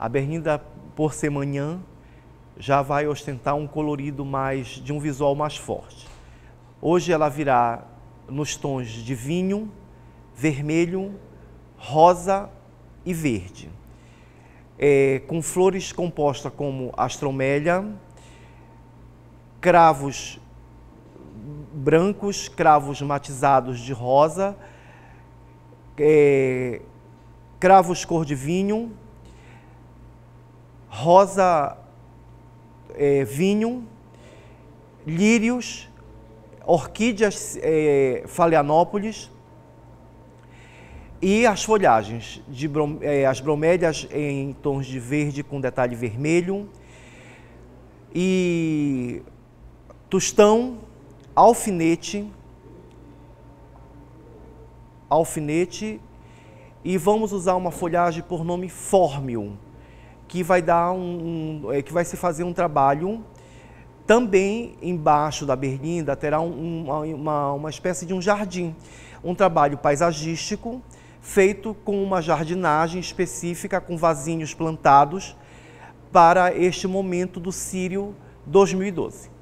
A berlinda, por ser manhã, já vai ostentar um colorido mais de um visual mais forte. Hoje ela virá nos tons de vinho, vermelho, rosa e verde, é, com flores compostas como astromélia, cravos brancos, cravos matizados de rosa, é, cravos cor de vinho, rosa é, vinho, lírios, orquídeas é, faleanópolis e as folhagens, de, é, as bromélias em tons de verde com detalhe vermelho e tostão, alfinete, alfinete e vamos usar uma folhagem por nome fórmio, que vai dar um, um é, que vai se fazer um trabalho também embaixo da berlinda terá um, uma, uma espécie de um jardim, um trabalho paisagístico feito com uma jardinagem específica com vasinhos plantados para este momento do Sírio 2012.